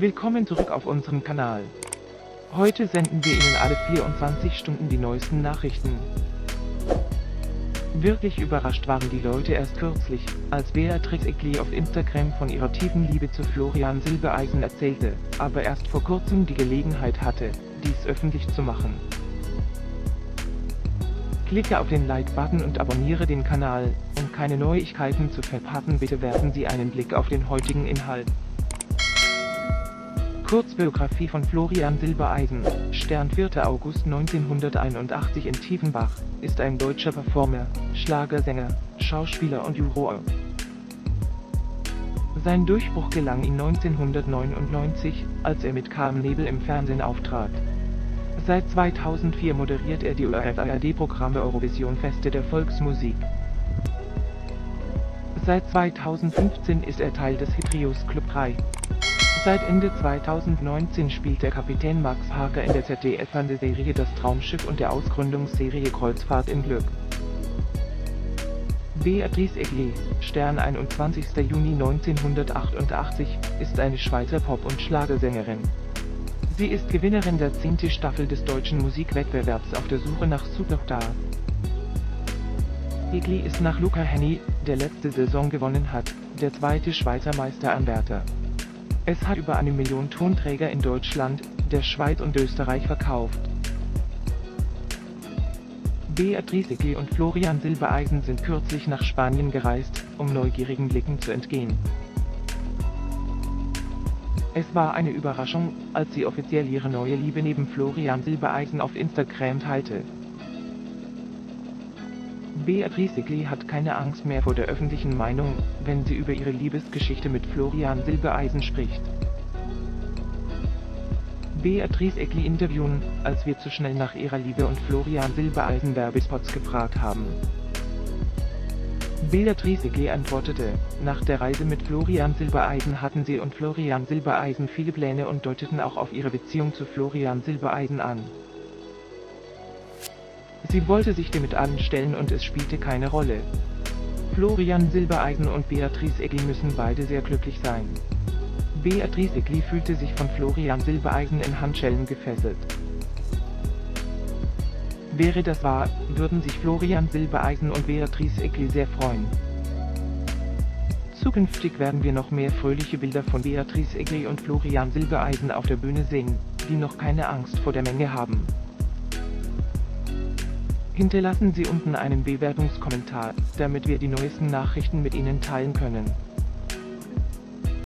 Willkommen zurück auf unserem Kanal. Heute senden wir Ihnen alle 24 Stunden die neuesten Nachrichten. Wirklich überrascht waren die Leute erst kürzlich, als Beatrix Egli auf Instagram von ihrer tiefen Liebe zu Florian Silbereisen erzählte, aber erst vor kurzem die Gelegenheit hatte, dies öffentlich zu machen. Klicke auf den Like-Button und abonniere den Kanal, um keine Neuigkeiten zu verpassen. Bitte werfen Sie einen Blick auf den heutigen Inhalt. Kurzbiografie von Florian Silbereisen, Stern 4. August 1981 in Tiefenbach, ist ein deutscher Performer, Schlagersänger, Schauspieler und Juror. Sein Durchbruch gelang ihm 1999, als er mit Carmen Nebel im Fernsehen auftrat. Seit 2004 moderiert er die ORF-ARD-Programme Eurovision Feste der Volksmusik. Seit 2015 ist er Teil des Hitrios Club 3. Seit Ende 2019 spielt der Kapitän Max Parker in der ZDF-Fernsehserie Das Traumschiff und der Ausgründungsserie Kreuzfahrt im Glück. Beatrice Egli, Stern 21. Juni 1988, ist eine Schweizer Pop- und Schlagersängerin. Sie ist Gewinnerin der 10. Staffel des deutschen Musikwettbewerbs auf der Suche nach Superstar. Egli ist nach Luca Henny, der letzte Saison gewonnen hat, der zweite Schweizer Meisteranwärter. Es hat über eine Million Tonträger in Deutschland, der Schweiz und Österreich verkauft. Beatrice Egli und Florian Silbereisen sind kürzlich nach Spanien gereist, um neugierigen Blicken zu entgehen. Es war eine Überraschung, als sie offiziell ihre neue Liebe neben Florian Silbereisen auf Instagram teilte. Beatrice Egli hat keine Angst mehr vor der öffentlichen Meinung, wenn sie über ihre Liebesgeschichte mit Florian Silbereisen spricht. Beatrice Egli interviewen, als wir zu schnell nach ihrer Liebe und Florian Silbereisen Werbespots gefragt haben. Beatrice Egli antwortete, nach der Reise mit Florian Silbereisen hatten sie und Florian Silbereisen viele Pläne und deuteten auch auf ihre Beziehung zu Florian Silbereisen an. Sie wollte sich damit anstellen und es spielte keine Rolle. Florian Silbereisen und Beatrice Egli müssen beide sehr glücklich sein. Beatrice Egli fühlte sich von Florian Silbereisen in Handschellen gefesselt. Wäre das wahr, würden sich Florian Silbereisen und Beatrice Egli sehr freuen. Zukünftig werden wir noch mehr fröhliche Bilder von Beatrice Egli und Florian Silbereisen auf der Bühne sehen, die noch keine Angst vor der Menge haben. Hinterlassen Sie unten einen Bewertungskommentar, damit wir die neuesten Nachrichten mit Ihnen teilen können.